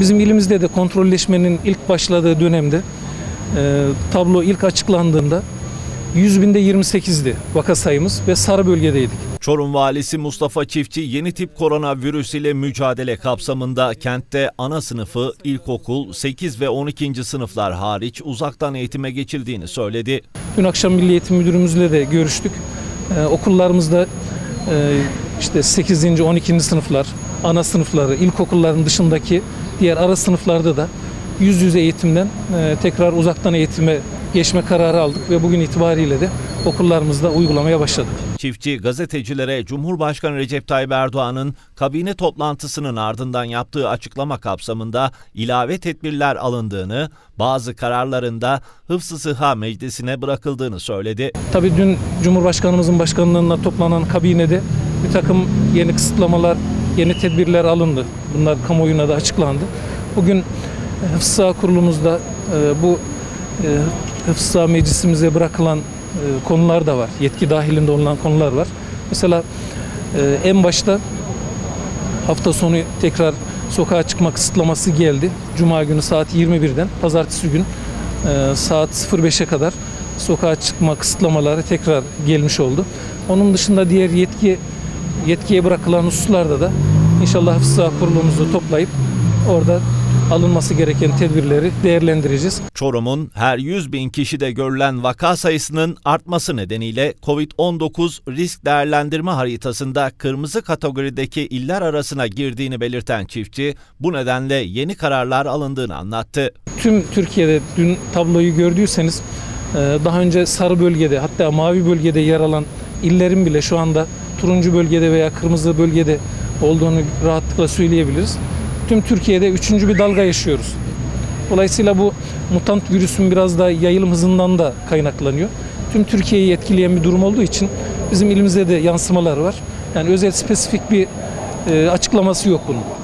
Bizim ilimizde de kontrolleşmenin ilk başladığı dönemde e, tablo ilk açıklandığında 100 binde 28'di vaka sayımız ve sarı bölgedeydik. Çorum Valisi Mustafa Çiftçi yeni tip koronavirüs ile mücadele kapsamında kentte ana sınıfı, ilkokul, 8 ve 12. sınıflar hariç uzaktan eğitime geçildiğini söyledi. Dün akşam Milli Eğitim Müdürümüzle de görüştük. Ee, okullarımızda e, işte 8. 12. sınıflar, ana sınıfları, ilkokulların dışındaki diğer ara sınıflarda da yüz yüze eğitimden e, tekrar uzaktan eğitime geçme kararı aldık ve bugün itibariyle de okullarımızda uygulamaya başladık. Çiftçi gazetecilere Cumhurbaşkanı Recep Tayyip Erdoğan'ın kabine toplantısının ardından yaptığı açıklama kapsamında ilave tedbirler alındığını, bazı kararlarında Hıfzı Sıha Meclisi'ne bırakıldığını söyledi. Tabii dün Cumhurbaşkanımızın başkanlığında toplanan kabinede bir takım yeni kısıtlamalar, yeni tedbirler alındı. Bunlar kamuoyuna da açıklandı. Bugün Hıfzı Sıha Kurulumuzda e, bu e, Hıfzı Meclisimize bırakılan e, konular da var. Yetki dahilinde olan konular var. Mesela e, en başta hafta sonu tekrar sokağa çıkma kısıtlaması geldi. Cuma günü saat 21'den pazartesi gün e, saat 05'e kadar sokağa çıkma kısıtlamaları tekrar gelmiş oldu. Onun dışında diğer yetki yetkiye bırakılan hususlarda da inşallah Hıfzı Kurulumuzu toplayıp orada alınması gereken tedbirleri değerlendireceğiz. Çorum'un her 100 bin kişide görülen vaka sayısının artması nedeniyle COVID-19 risk değerlendirme haritasında kırmızı kategorideki iller arasına girdiğini belirten çiftçi, bu nedenle yeni kararlar alındığını anlattı. Tüm Türkiye'de dün tabloyu gördüyseniz e, daha önce sarı bölgede hatta mavi bölgede yer alan illerin bile şu anda turuncu bölgede veya kırmızı bölgede olduğunu rahatlıkla söyleyebiliriz. Tüm Türkiye'de üçüncü bir dalga yaşıyoruz. Dolayısıyla bu mutant virüsün biraz da yayılım hızından da kaynaklanıyor. Tüm Türkiye'yi etkileyen bir durum olduğu için bizim ilimizde de yansımalar var. Yani özel spesifik bir e, açıklaması yok bunun.